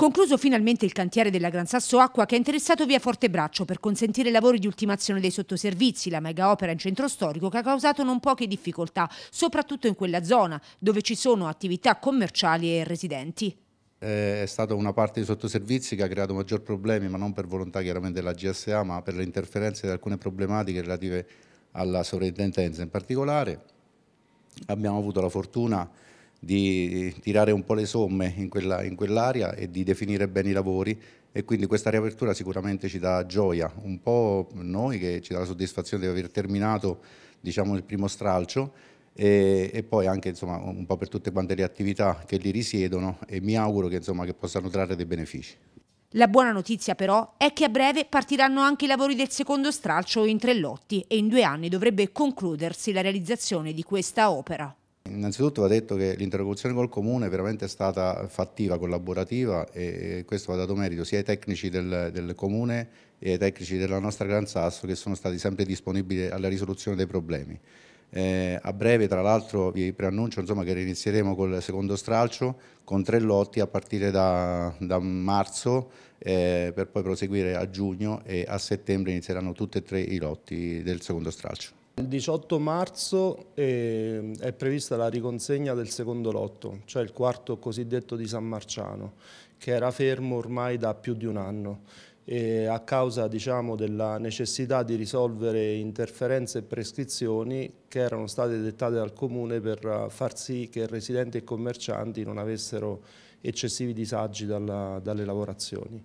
Concluso finalmente il cantiere della Gran Sasso Acqua che ha interessato via Fortebraccio per consentire lavori di ultimazione dei sottoservizi, la mega opera in centro storico che ha causato non poche difficoltà, soprattutto in quella zona dove ci sono attività commerciali e residenti. È stata una parte dei sottoservizi che ha creato maggior problemi, ma non per volontà chiaramente della GSA, ma per le interferenze di alcune problematiche relative alla sovrintendenza in particolare. Abbiamo avuto la fortuna di tirare un po' le somme in quell'area in quell e di definire bene i lavori e quindi questa riapertura sicuramente ci dà gioia, un po' noi che ci dà la soddisfazione di aver terminato diciamo, il primo stralcio e, e poi anche insomma, un po' per tutte quante le attività che lì risiedono e mi auguro che, insomma, che possano trarre dei benefici. La buona notizia però è che a breve partiranno anche i lavori del secondo stralcio in tre lotti e in due anni dovrebbe concludersi la realizzazione di questa opera. Innanzitutto va detto che l'interlocuzione col Comune è veramente stata fattiva, collaborativa e questo va dato merito sia ai tecnici del, del Comune e ai tecnici della nostra Gran Sasso che sono stati sempre disponibili alla risoluzione dei problemi. Eh, a breve tra l'altro vi preannuncio insomma, che inizieremo col secondo stralcio con tre lotti a partire da, da marzo eh, per poi proseguire a giugno e a settembre inizieranno tutti e tre i lotti del secondo stralcio. Il 18 marzo eh, è prevista la riconsegna del secondo lotto, cioè il quarto cosiddetto di San Marciano, che era fermo ormai da più di un anno e a causa diciamo, della necessità di risolvere interferenze e prescrizioni che erano state dettate dal Comune per far sì che residenti e commercianti non avessero eccessivi disagi dalla, dalle lavorazioni.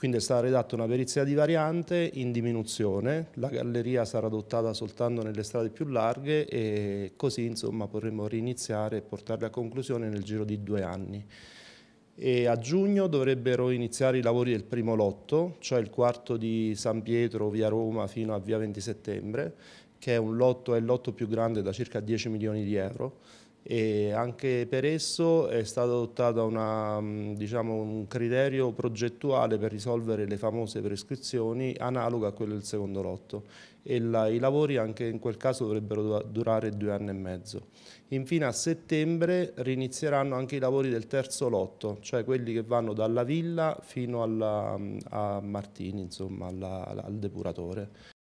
Quindi è stata redatta una perizia di variante in diminuzione, la galleria sarà adottata soltanto nelle strade più larghe e così insomma potremo riniziare e portarle a conclusione nel giro di due anni. E a giugno dovrebbero iniziare i lavori del primo lotto, cioè il quarto di San Pietro via Roma fino a via 20 settembre, che è, lotto, è il lotto più grande da circa 10 milioni di euro e anche per esso è stato adottato una, mm, diciamo, un criterio progettuale per risolvere le famose prescrizioni analogo a quello del secondo lotto e la, i lavori anche in quel caso dovrebbero durare due anni e mezzo. Infine a settembre rinizieranno anche i lavori del terzo lotto, cioè quelli che vanno dalla villa fino alla, a Martini, insomma, alla, al depuratore.